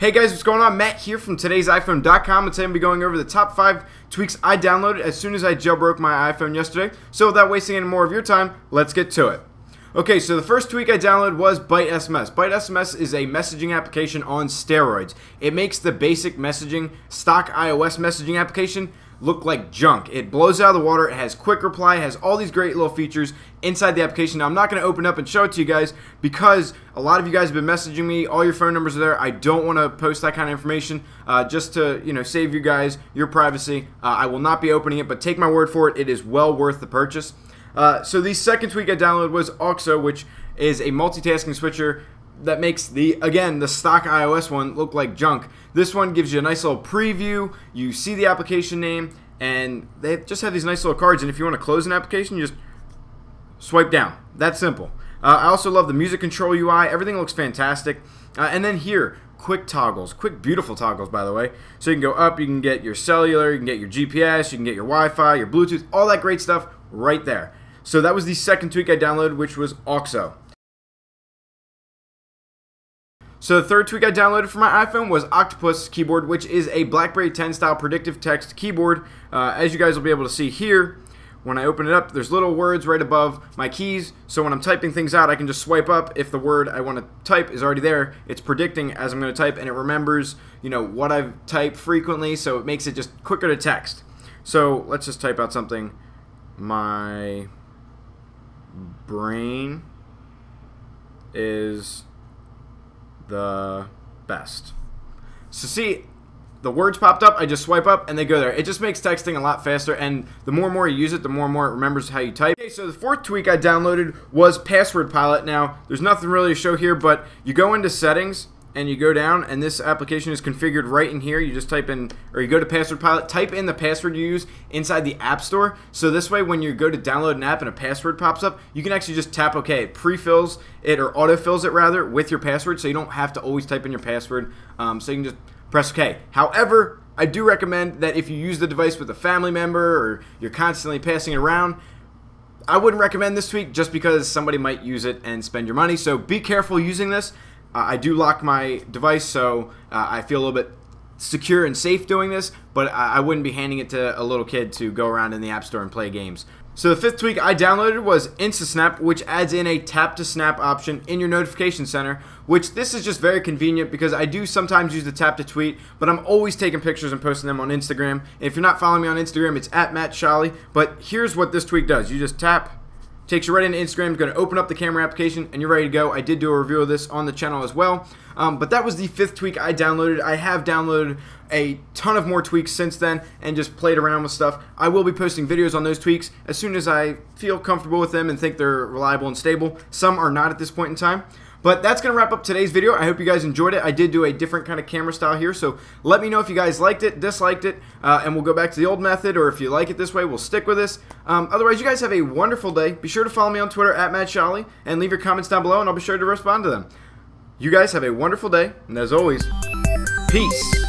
Hey guys, what's going on? Matt here from today's iPhone.com and today I'm going to be going over the top 5 tweaks I downloaded as soon as I jailbroke my iPhone yesterday. So without wasting any more of your time, let's get to it. Okay, so the first tweak I downloaded was BiteSMS. Byte SMS is a messaging application on steroids. It makes the basic messaging, stock iOS messaging application look like junk. It blows out of the water, it has quick reply, has all these great little features inside the application. Now, I'm not going to open up and show it to you guys because a lot of you guys have been messaging me, all your phone numbers are there. I don't want to post that kind of information uh, just to, you know, save you guys your privacy. Uh, I will not be opening it, but take my word for it, it is well worth the purchase. Uh, so the second tweak I downloaded was Auxo, which is a multitasking switcher that makes the again the stock iOS one look like junk. This one gives you a nice little preview. You see the application name, and they just have these nice little cards. And if you want to close an application, you just swipe down. That's simple. Uh, I also love the music control UI. Everything looks fantastic. Uh, and then here, quick toggles, quick beautiful toggles by the way. So you can go up, you can get your cellular, you can get your GPS, you can get your Wi-Fi, your Bluetooth, all that great stuff right there. So that was the second tweak I downloaded, which was Auxo. So the third tweak I downloaded for my iPhone was Octopus keyboard, which is a BlackBerry 10 style predictive text keyboard. Uh, as you guys will be able to see here, when I open it up, there's little words right above my keys. So when I'm typing things out, I can just swipe up. If the word I want to type is already there, it's predicting as I'm going to type, and it remembers, you know, what I've typed frequently, so it makes it just quicker to text. So let's just type out something. My brain is the best. So see, the words popped up, I just swipe up and they go there. It just makes texting a lot faster and the more and more you use it, the more and more it remembers how you type. Okay, so the fourth tweak I downloaded was Password Pilot. Now, there's nothing really to show here, but you go into settings and you go down and this application is configured right in here. You just type in or you go to password pilot type in the password you use inside the app store. So this way when you go to download an app and a password pops up you can actually just tap ok. It pre-fills it or autofills it rather with your password so you don't have to always type in your password. Um, so you can just press ok. However i do recommend that if you use the device with a family member or you're constantly passing it around I wouldn't recommend this tweak just because somebody might use it and spend your money. So be careful using this. I do lock my device, so uh, I feel a little bit secure and safe doing this, but I, wouldn't be handing it to a little kid to go around in the App Store and play games. So the fifth tweak I downloaded was InstaSnap, which adds in a tap to snap option in your notification center, which this is just very convenient because I do sometimes use the tap to tweet, but I'm always taking pictures and posting them on Instagram. And if you're not following me on Instagram, it's at Matt Sholly. But here's what this tweak does. You just tap Takes you right into Instagram. It's going to open up the camera application, and you're ready to go. I did do a review of this on the channel as well. Um, but that was the fifth tweak I downloaded. I have downloaded a ton of more tweaks since then and just played around with stuff. I will be posting videos on those tweaks as soon as I feel comfortable with them and think they're reliable and stable. Some are not at this point in time. But that's going to wrap up today's video. I hope you guys enjoyed it. I did do a different kind of camera style here, so let me know if you guys liked it, disliked it, uh, and we'll go back to the old method, or if you like it this way, we'll stick with this. Um, otherwise, you guys have a wonderful day. Be sure to follow me on Twitter, at Matt Sholly, and leave your comments down below, and I'll be sure to respond to them. You guys have a wonderful day, and as always, peace.